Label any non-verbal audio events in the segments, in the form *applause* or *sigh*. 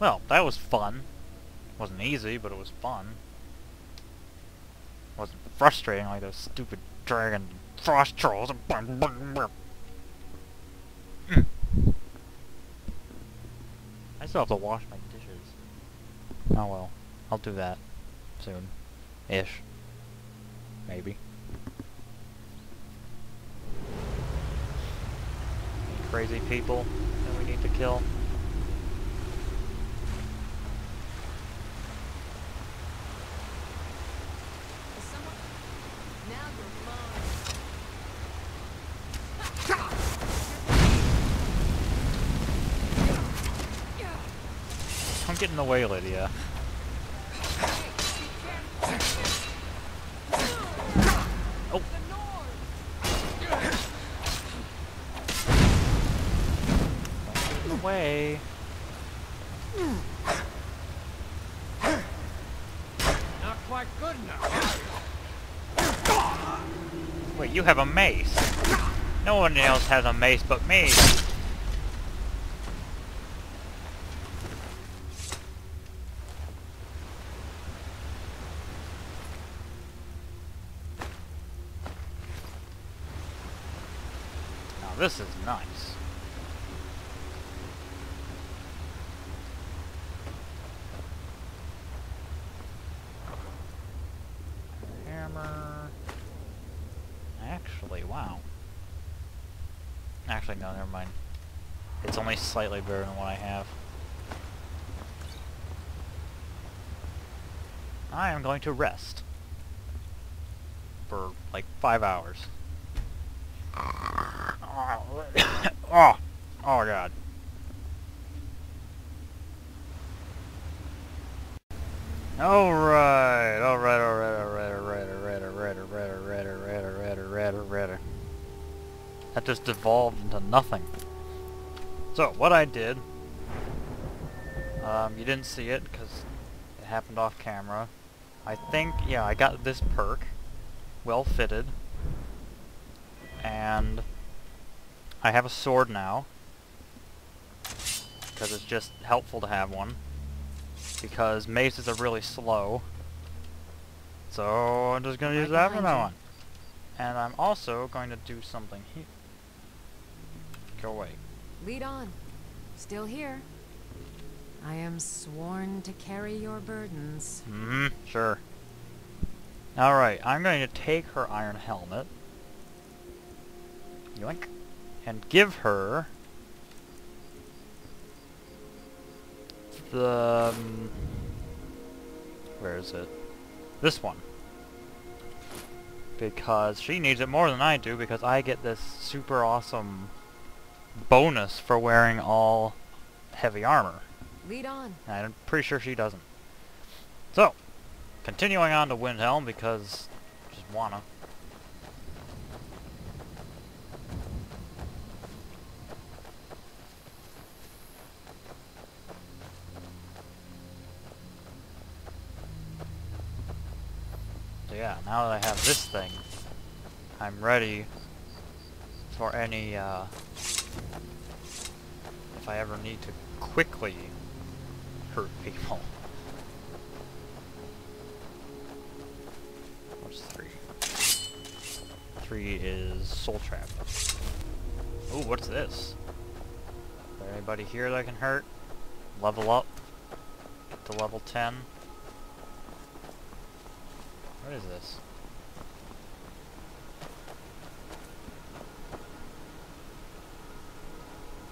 Well, that was fun. Wasn't easy, but it was fun. Wasn't frustrating like those stupid dragon frost trolls. I still have to wash my dishes. Oh well. I'll do that soon. Ish. Maybe. Crazy people that we need to kill. Is someone... Now you're mine. Don't get in the way, Lydia. Oh. Don't get in the way. Not quite good enough. Wait, you have a mace. No one else has a mace but me. Now this is nice. Hammer. Actually, wow. Actually, no, never mind. It's only slightly better than what I have. I am going to rest. For, like, five hours. oh, oh god. Alright, alright, alright, alright, alright, alright, alright, alright, alright, alright, alright, alright, alright. That just devolved into nothing. So, what I did, um, you didn't see it because it happened off camera. I think, yeah, I got this perk, well fitted, and I have a sword now, because it's just helpful to have one, because maces are really slow, so I'm just going to use that behind now on. And I'm also going to do something here. Go away. Lead on. Still here. I am sworn to carry your burdens. Mm-hmm, sure. Alright, I'm going to take her iron helmet. Yoink. And give her... The... Um, where is it? This one. Because she needs it more than I do because I get this super awesome bonus for wearing all heavy armor. Lead on. And I'm pretty sure she doesn't. So, continuing on to Windhelm because just wanna. So yeah, now that I have this thing, I'm ready for any, uh, if I ever need to quickly hurt people. What's three? Three is Soul Trap. Ooh, what's this? Is there anybody here that can hurt? Level up to level 10. What is this?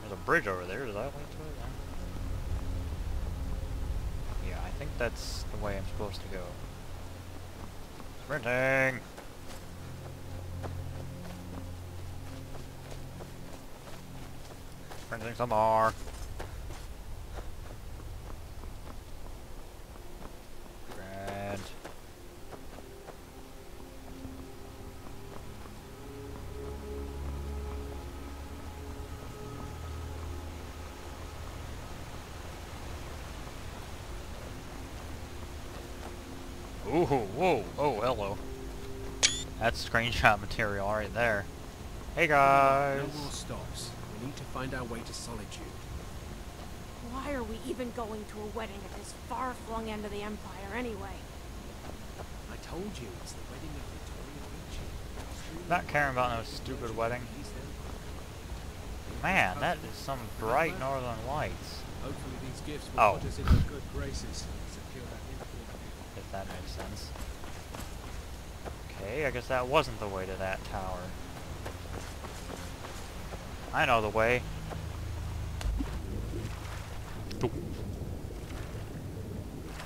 There's a bridge over there. Does that lead to it? Yeah. I think that's the way I'm supposed to go. Sprinting! Sprinting some more. Ooh, whoa, oh, hello. That's screenshot material right there. Hey guys! No more stops. We need to find our way to Solitude. Why are we even going to a wedding at this far-flung end of the Empire anyway? I told you, it's the wedding of Vittoria Vici. Not caring about no stupid wedding. Man, that is some bright northern lights. Hopefully these gifts will Oh. put us in good graces. Secure that import. If that makes sense. Okay, I guess that wasn't the way to that tower. I know the way. Is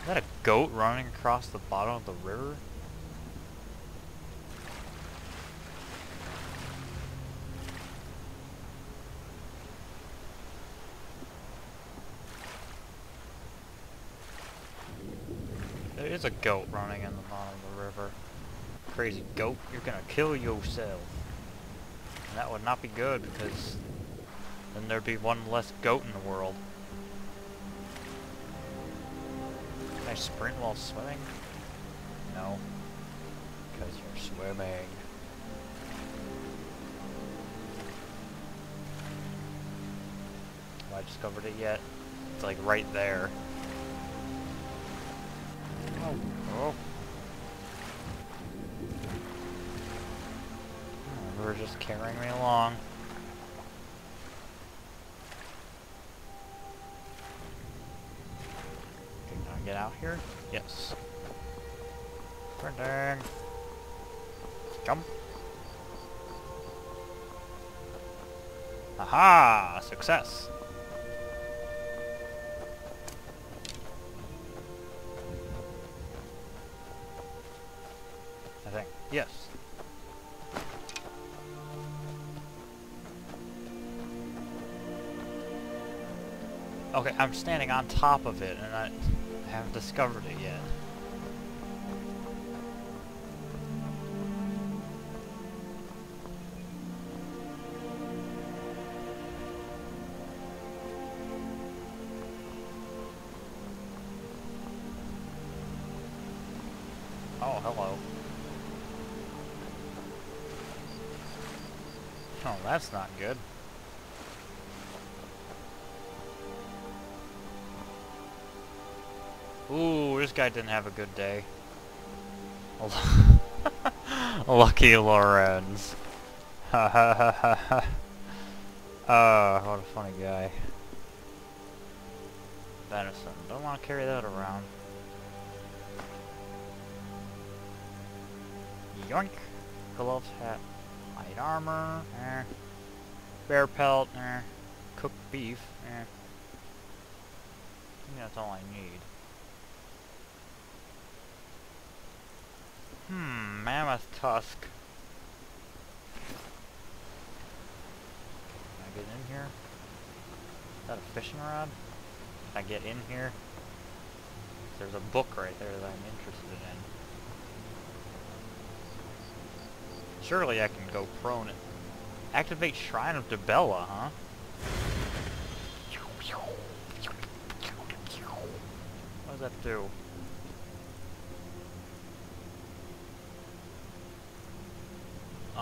that a goat running across the bottom of the river? There is a goat running in the bottom of the river. Crazy goat, you're gonna kill yourself. And that would not be good because then there'd be one less goat in the world. Can I sprint while swimming? No. Because you're swimming. Have I discovered it yet? It's like right there. Carrying me along. Can I get out here? Yes. Sprinting. Jump. Aha! Success! I think. Yes. Okay, I'm standing on top of it and I haven't discovered it yet. Guy didn't have a good day. *laughs* Lucky Lorenz. Ha ha ha ha ha. Oh, what a funny guy. Venison. Don't want to carry that around. Yoink. Gloves, hat, light armor, eh. Bear pelt, eh. Cooked beef, eh. I think that's all I need. Hmm, mammoth tusk. Can I get in here? Is that a fishing rod? Can I get in here? There's a book right there that I'm interested in. Surely I can go prone it. Activate Shrine of Dibella, huh? What does that do?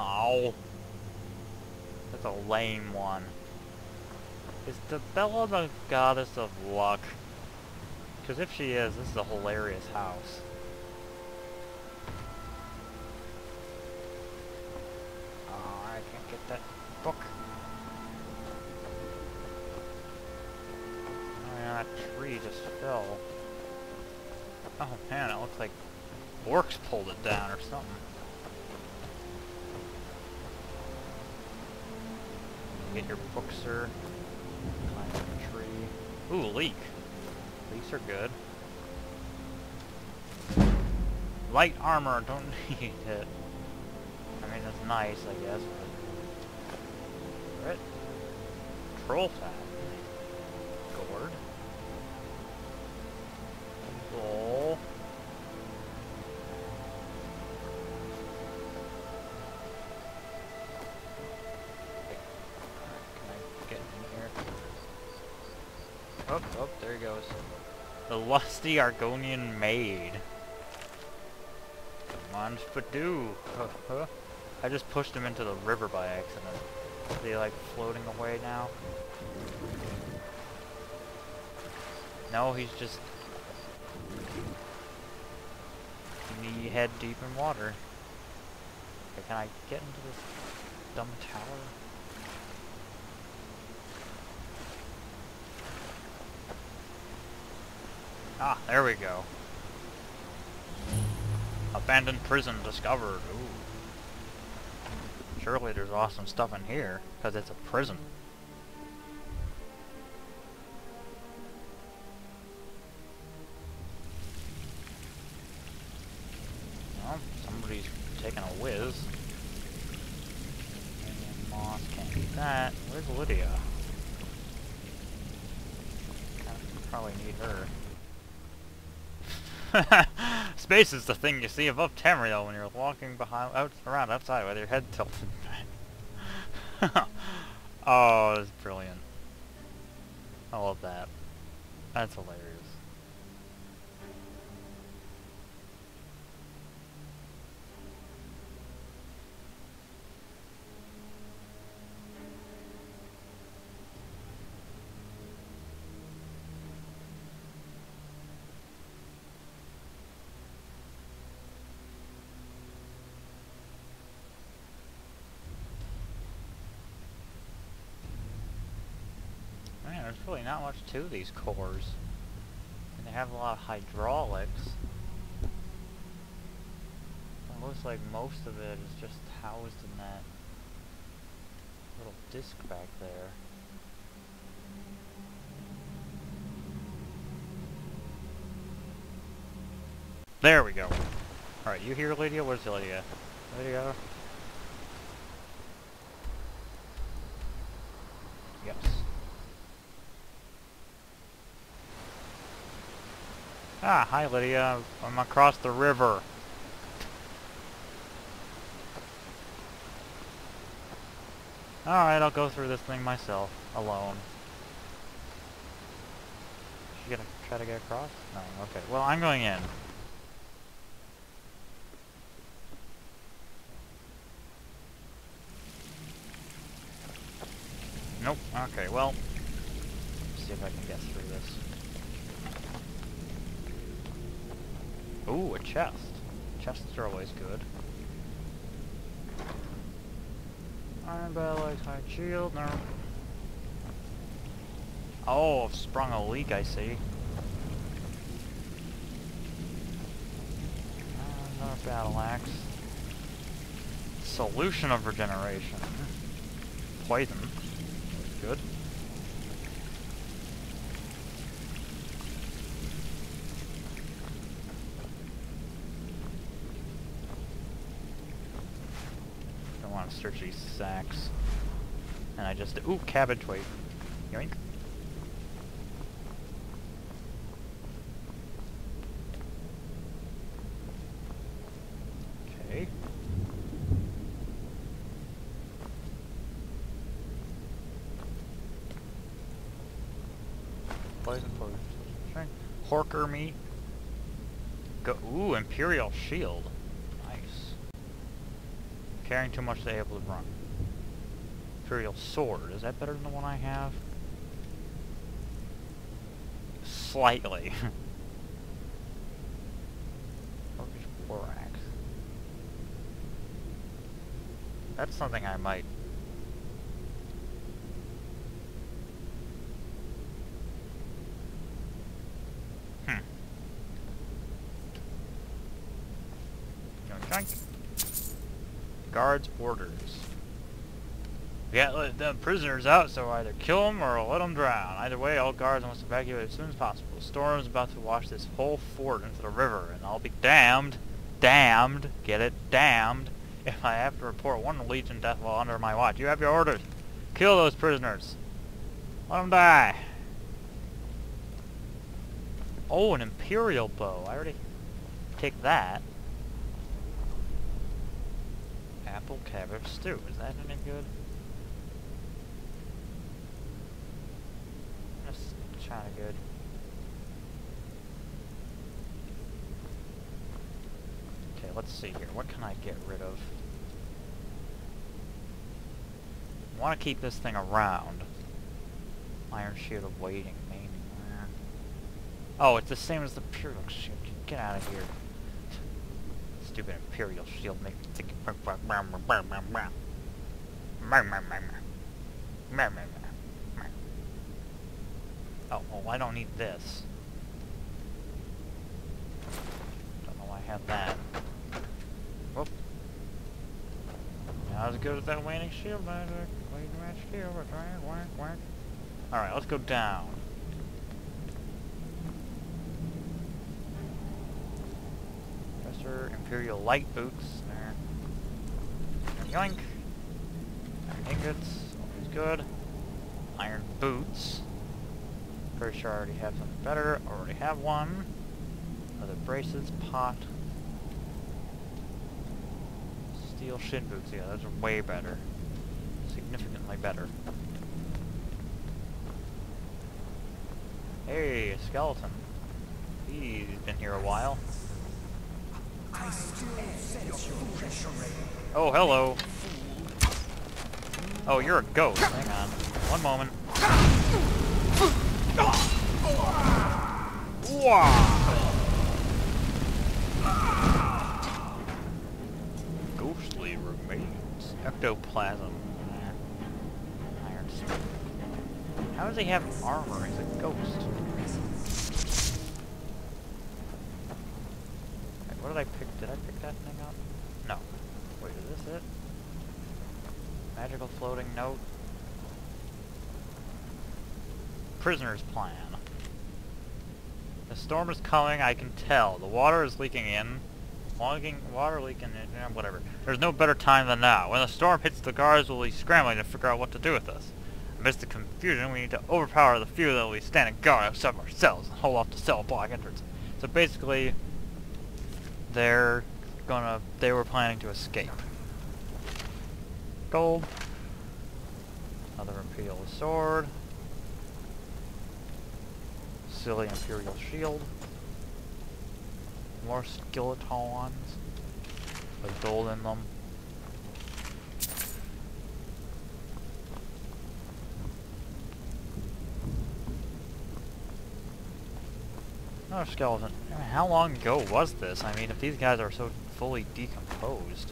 Oh. That's a lame one. Is Dibella the goddess of luck? Because if she is, this is a hilarious house. Oh, I can't get that book. Oh yeah, that tree just fell. Oh man, it looks like orcs pulled it down or something. Get your book, sir. Climb the tree. Ooh, leek. Leeks are good. Light armor, don't *laughs* need it. I mean, that's nice, I guess. But... Troll fat. Lusty Argonian maid. Come on, huh. *laughs* I just pushed him into the river by accident. He like floating away now? No, he's just knee head deep in water. Can I get into this dumb tower? Ah, there we go. Abandoned prison discovered. Ooh. Surely there's awesome stuff in here, because it's a prison. Well, somebody's taking a whiz. Moss can't eat that. Where's Lydia? Probably need her. *laughs* Space is the thing you see above Tamriel when you're walking behind, out, around outside with your head tilted back. *laughs* oh, that's brilliant. I love that. That's hilarious. Man, there's not much to these cores. And they have a lot of hydraulics. It looks like most of it is just housed in that little disc back there. There we go. Alright, you here, Lydia? Where's Lydia? Lydia? Yes. Ah, hi Lydia. I'm across the river. Alright, I'll go through this thing myself, alone. She gonna try to get across? No, okay. Well, I'm going in. Nope. Okay, well, see if I can get through this. Ooh, a chest. Chests are always good. Iron Battle High Shield, no. Oh, I've sprung a leak, I see. Another battle axe. Solution of regeneration. Poison. Good. Don't want to search these sacks. And I just... Ooh, cabbage weight. Yoink. Okay. Poison poison. Horker meat. Go ooh, Imperial shield. Carrying too much to able to run. Imperial sword. Is that better than the one I have? Slightly. Orcish war axe. That's something I might Hmm. Yoink, yoink. Guards orders. Get let the prisoners out, so either kill them or let them drown. Either way, all guards must evacuate as soon as possible. The storm is about to wash this whole fort into the river, and I'll be damned, damned, get it, damned, *laughs* if I have to report one Legion death while under my watch. You have your orders. Kill those prisoners. Let them die. Oh, an Imperial bow. I already take that. Apple cabbage stew. Is that any good? That's kinda good. Okay, let's see here. What can I get rid of? I want to keep this thing around. Iron Shield of Waiting, maybe. Oh, it's the same as the Imperial shield. Get out of here. Stupid Imperial shield make me think. Oh, oh, I don't need this. Don't know why I have that. Whoop. Not as good as that waning shield magic. Waning magic shield, whack, whack, whack. Alright, let's go down. Dresser, Imperial light boots. There. Yoink. Iron ingots, always good. Iron boots. Pretty sure I already have something better. I Already have one. Other braces, pot. Steel shin boots, yeah, those are way better. Significantly better. Hey, a skeleton. He's been here a while. Oh, hello. Oh, you're a ghost. Hang on. One moment. Ghostly remains. Ectoplasm. How does he have armor? He's a ghost. What did I pick? Did I pick that thing up? No. Wait, is this it? Magical floating note. Prisoner's plan. The storm is coming, I can tell. The water is leaking in. Leaking, water leaking in, whatever. There's no better time than now. When the storm hits, the guards will be scrambling to figure out what to do with us. Amidst the confusion, we need to overpower the few that will be standing guard outside our cells and hold off the cell block entrance. So basically, they're gonna, they were planning to escape. Gold. Another Imperial sword. Silly Imperial shield. More skeletons. With gold in them. Another skeleton. I mean, how long ago was this? I mean, if these guys are so fully decomposed.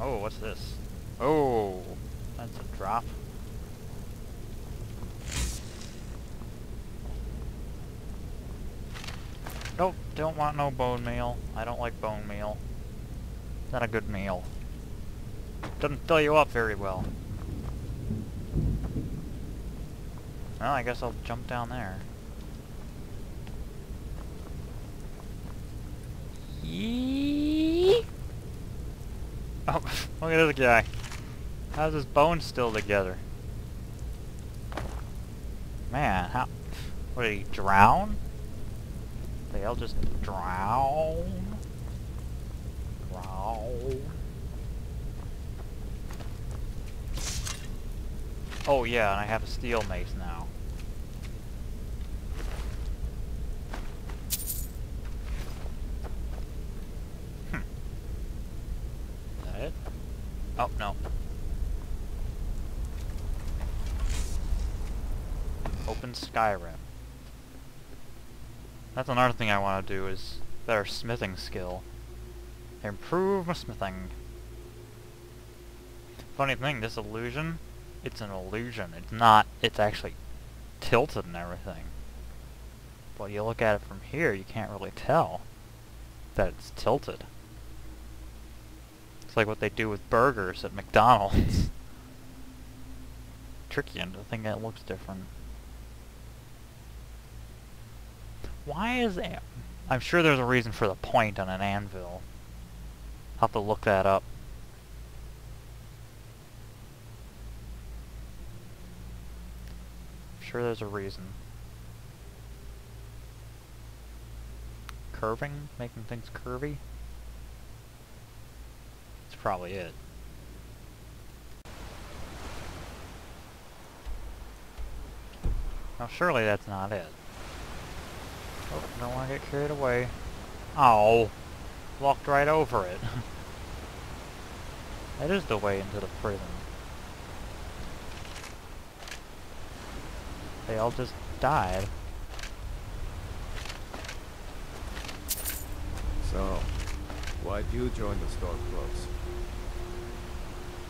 Oh, what's this? Oh, that's a drop. Nope, don't want no bone meal. I don't like bone meal. Not a good meal. Doesn't fill you up very well. Well, I guess I'll jump down there. Yee Oh, look at this guy. How's his bones still together? Man, how... What, did he drown? They all just drown? Drown? Oh yeah, and I have a steel mace now. Hmm. Is that it? Oh, no. Open Skyrim. That's another thing I want to do is better smithing skill. Improve my smithing. Funny thing, this illusion, it's an illusion. It's not, it's actually tilted and everything. But you look at it from here, you can't really tell that it's tilted. It's like what they do with burgers at McDonald's. *laughs* Tricky into the thing that looks different. Why is that? I'm sure there's a reason for the point on an anvil. I'll have to look that up. I'm sure there's a reason. Curving? Making things curvy? That's probably it. Now surely that's not it. Oh, don't want to get carried away. Oh, walked right over it. *laughs* that is the way into the prison. They all just died. So, why'd you join the Stormcloaks?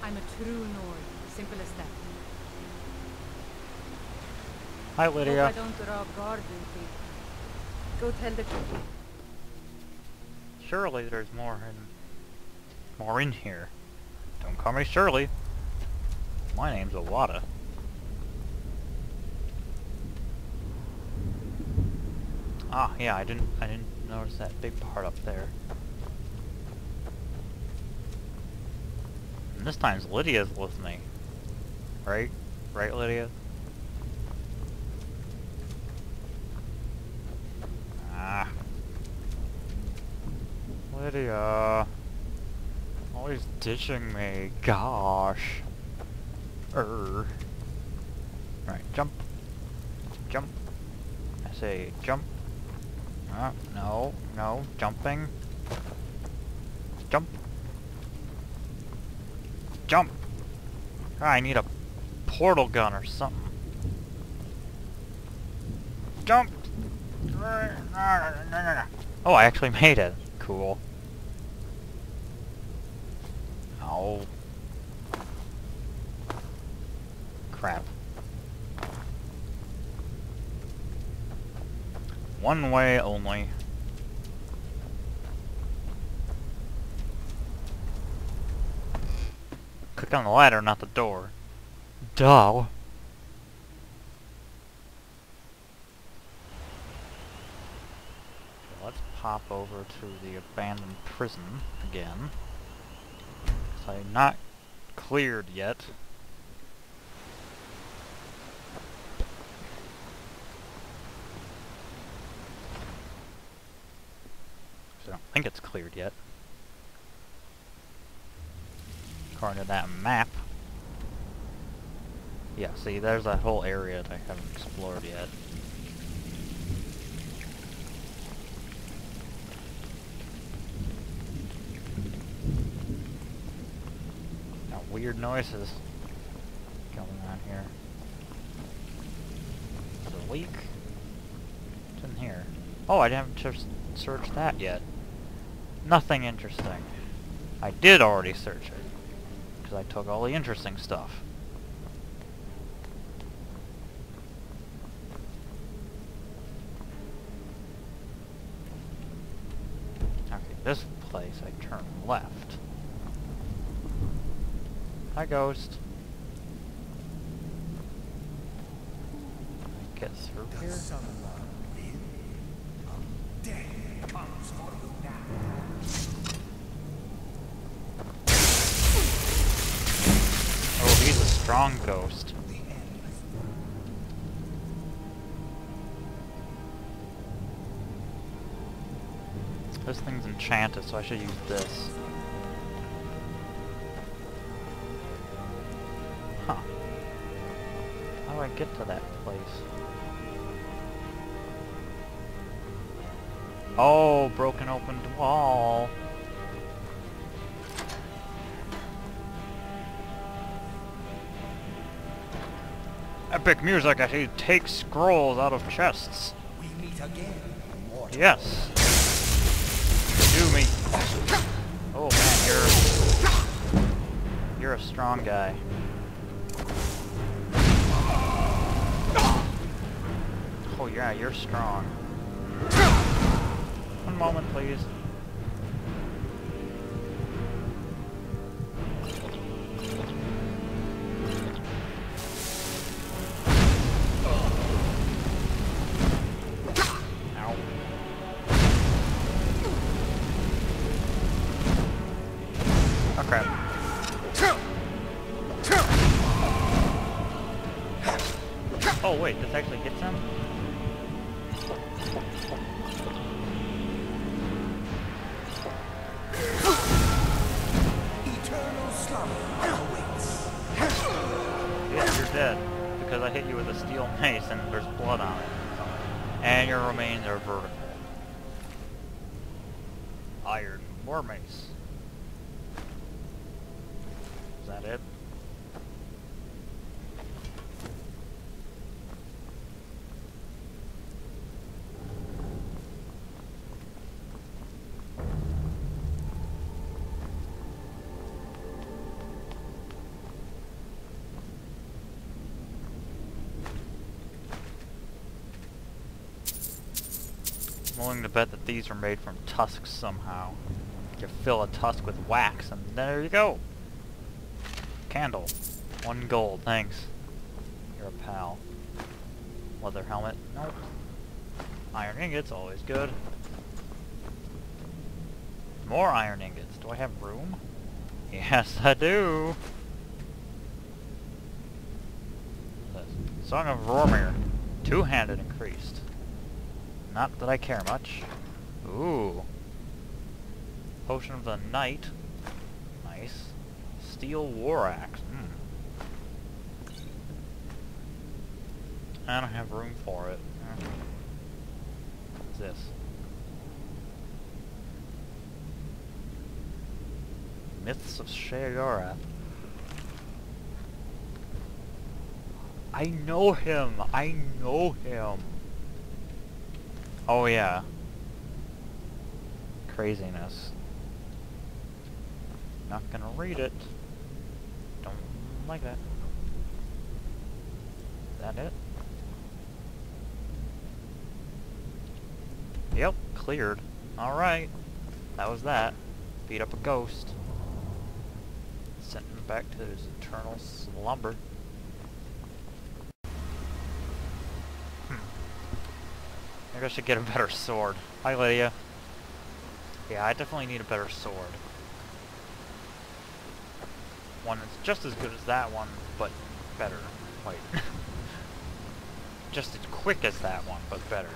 I'm a true Nord. Simple as that. Hi, Hope I Lydia. don't draw guard duty. Go tell the Surely there's more in... More in here. Don't call me Shirley. My name's Awada. Ah, yeah, I didn't, I didn't notice that big part up there. And this time's Lydia's with me. Right? Right, Lydia? Ah. Lydia. Always ditching me. Gosh. Er. Alright, jump. Jump. I say jump. Uh, no, no, jumping. Jump. Jump! I need a portal gun or something. Jump! Oh, I actually *laughs* made it. Cool. Oh. Crap. One way only. Click on the ladder, not the door. Duh. Let's pop over to the abandoned prison again. So I'm not cleared yet. So I don't think it's cleared yet. According to that map. Yeah, see, there's that whole area that I haven't explored yet. Now, weird noises going on here. Is it a leak? It's in here. Oh, I haven't just searched that yet. Nothing interesting. I did already search it. Because I took all the interesting stuff. Okay, this place I turn left. Hi, ghost. I get through here? Strong ghost. This thing's enchanted, so I should use this. Huh. How do I get to that place? Oh, broken open wall. Epic music as he takes scrolls out of chests. We meet again. Yes. Do me. *laughs* Oh man, you're you're a strong guy. Oh yeah, you're strong. One moment, please. Willing to bet that these are made from tusks somehow. You fill a tusk with wax and there you go. Candle. One gold, thanks. You're a pal. Leather helmet, nope. Iron ingots, always good. More iron ingots. Do I have room? Yes, I do. Song of Hrormir. Two-handed increased. Not that I care much. Ooh. Potion of the Night. Nice. Steel War Axe. Hmm. I don't have room for it. What's this? Myths of Sheogorath. I know him! I know him! Oh yeah. Craziness. Not gonna read it. Don't like that. Is that it? Yep, cleared. Alright. That was that. Beat up a ghost. Sent him back to his eternal slumber. Maybe I should get a better sword. Hi, Lydia. Yeah, I definitely need a better sword. One that's just as good as that one, but better. Wait. *laughs* just as quick as that one, but better.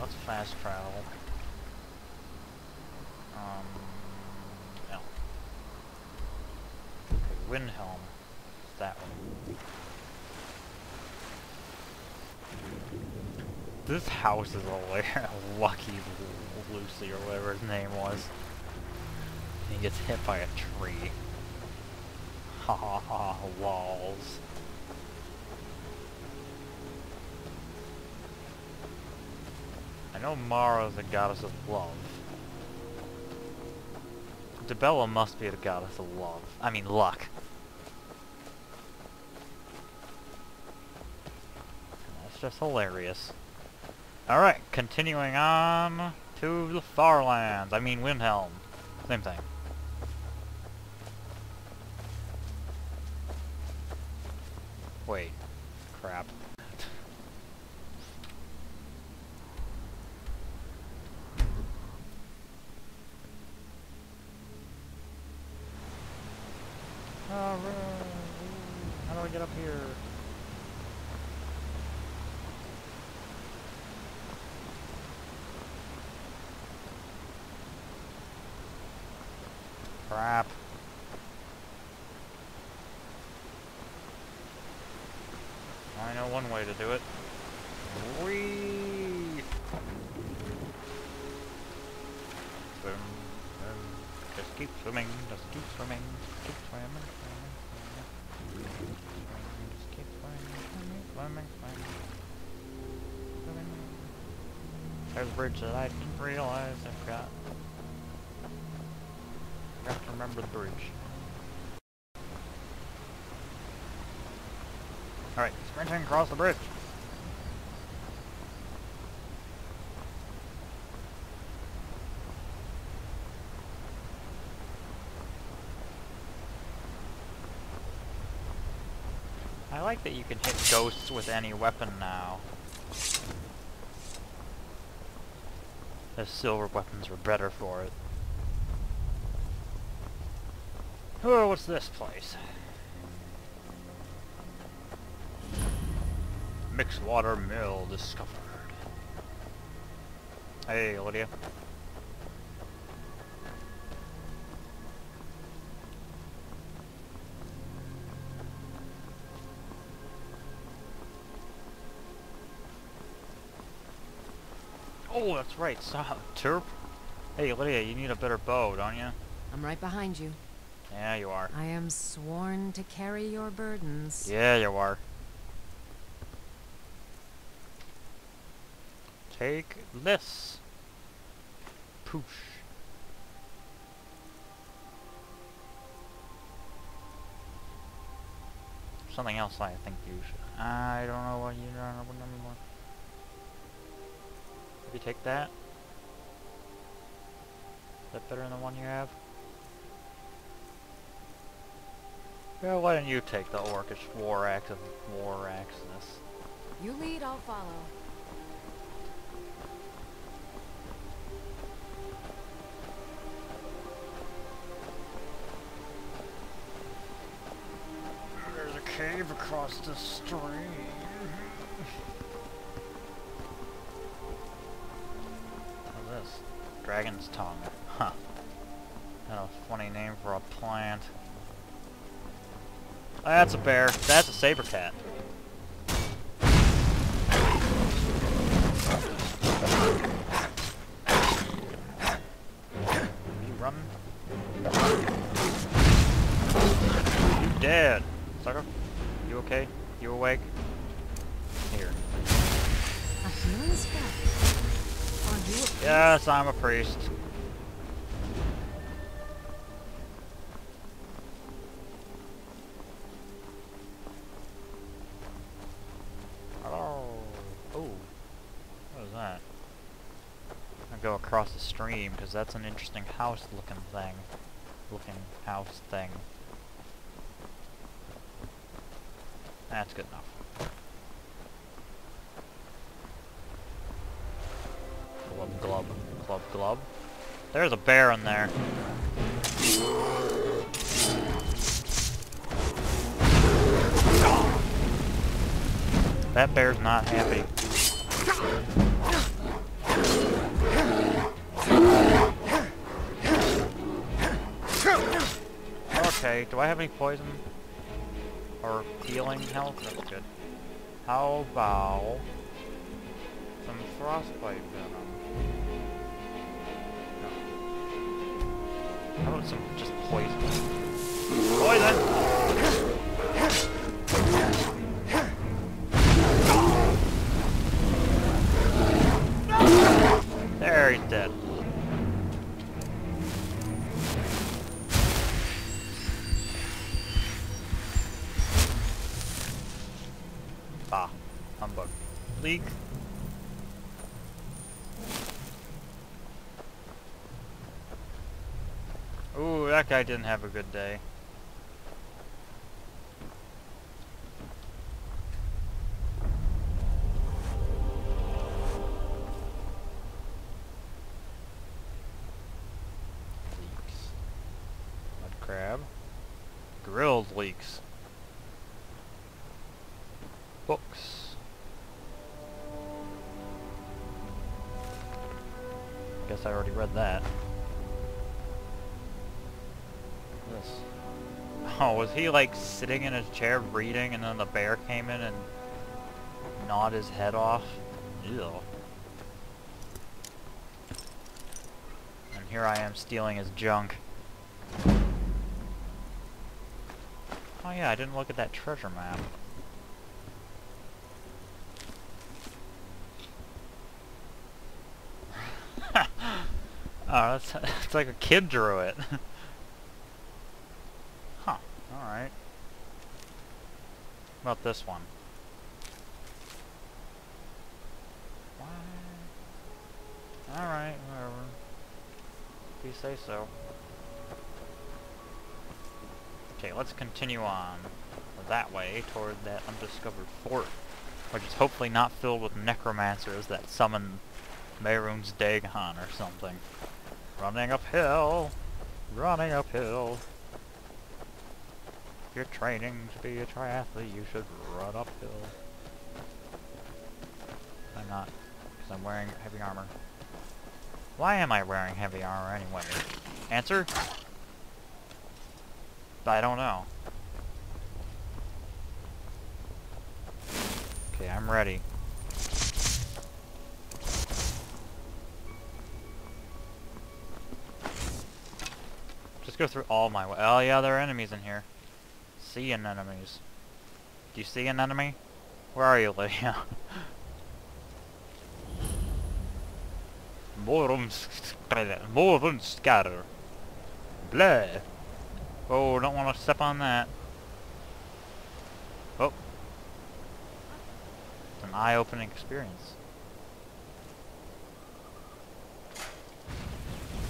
Let's fast travel. Um, no. Okay, Windhelm. That one. This house is a *laughs* lucky Lucy or whatever his name was. He gets hit by a tree. Ha ha ha, walls. I know Mara is goddess of love. Dibella must be the goddess of love. I mean luck. That's just hilarious. Alright, continuing on to the Farlands. I mean Windhelm. Same thing. Wait. Crap. Alright. How do I get up here? Crap. I know one way to do it. Whee! Swim, swim, just keep swimming, just keep swimming, just keep swimming, swimming, swimming. Swimming, just keep swimming, swimming, swimming, swimming. Swimming. There's a bridge that I didn't realize I forgot. Remember the bridge. Alright, sprinting across the bridge. I like that you can hit ghosts with any weapon now. The silver weapons were better for it. Oh, what's this place? Mixed water mill discovered. Hey, Lydia. Oh, that's right. Stop, Terp. Hey, Lydia, you need a better bow, don't you? I'm right behind you. Yeah, you are. I am sworn to carry your burdens. Yeah, you are. Take this. Poosh. something else I think you should. I don't know what you don't know number. Maybe take that. Is that better than the one you have? Yeah, why don't you take the Orcish War Axe of War Axeness? You lead, I'll follow. There's a cave across the stream. What's this? Dragon's tongue. Huh. Kind a funny name for a plant. Oh, that's a bear. That's a saber cat. You running? You dead, sucker. You okay? You awake? Here. A healing spell. Are you? Yes, I'm a priest. Hello. Oh. What is that? I'll go across the stream because that's an interesting house looking thing. Looking house thing. That's good enough. Glub glub. Glub glub. There's a bear in there. That bear's not happy. Okay, do I have any poison? Or healing health? That's good. How about some frostbite venom? No. How about some just poison? Poison! There, he's dead. That guy didn't have a good day. Was he like sitting in his chair reading and then the bear came in and gnawed his head off? Ew. And here I am stealing his junk. Oh yeah, I didn't look at that treasure map. oh, *laughs* that's, *laughs* that's like a kid drew it. *laughs* huh, alright. About this one? Alright, whatever. If you say so. Okay, let's continue on that way toward that undiscovered fort, which is hopefully not filled with necromancers that summon Mehrunes Dagon or something. Running uphill, running uphill. You're training to be a triathlete, you should run uphill. I'm not, because I'm wearing heavy armor. Why am I wearing heavy armor anyway? Answer? I don't know. Okay, I'm ready. Just go through all my. Oh yeah, there are enemies in here. See an enemies. Do you see an enemy? Where are you, Lydia? *laughs* Scatter. Blah. Oh, don't want to step on that. Oh. It's an eye-opening experience.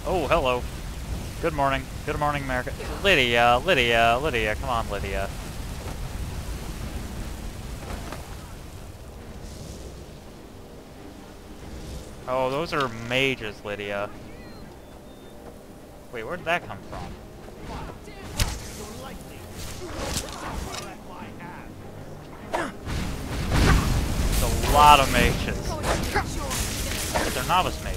Oh, hello. Good morning. Good morning, America. Lydia, Lydia, Lydia, come on, Lydia. Oh, those are mages, Lydia. Wait, where did that come from? It's a lot of mages. But they're novice mages.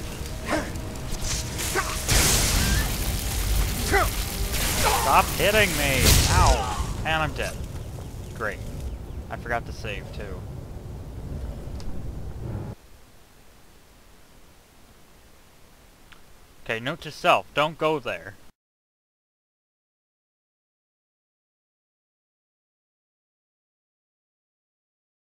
Stop hitting me! Ow! And I'm dead. Great. I forgot to save, too. Okay, note to self, don't go there.